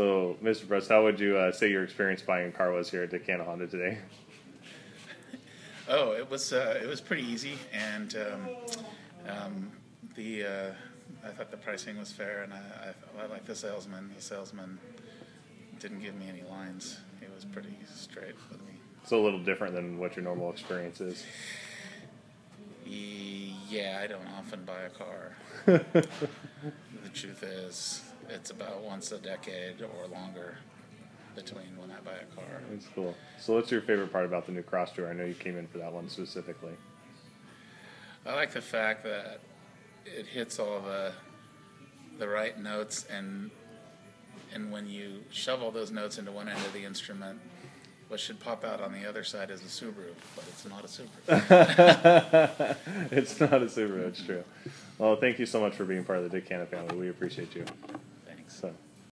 So, Mr. Press, how would you uh, say your experience buying a car was here at Dick Hannah Honda today? Oh, it was uh, it was pretty easy, and um, um, the uh, I thought the pricing was fair, and I, I, I like the salesman. The salesman didn't give me any lines. He was pretty straight with me. It's a little different than what your normal experience is. Yeah, I don't often buy a car. the truth is, it's about once a decade or longer between when I buy a car. That's cool. So, what's your favorite part about the new Crosstour? I know you came in for that one specifically. I like the fact that it hits all the the right notes, and and when you shove all those notes into one end of the instrument, what should pop out on the other side is a Subaru, but it's not a Subaru. it's not a Subaru. It's true. Well, thank you so much for being part of the Dick Hannah family. We appreciate you. So.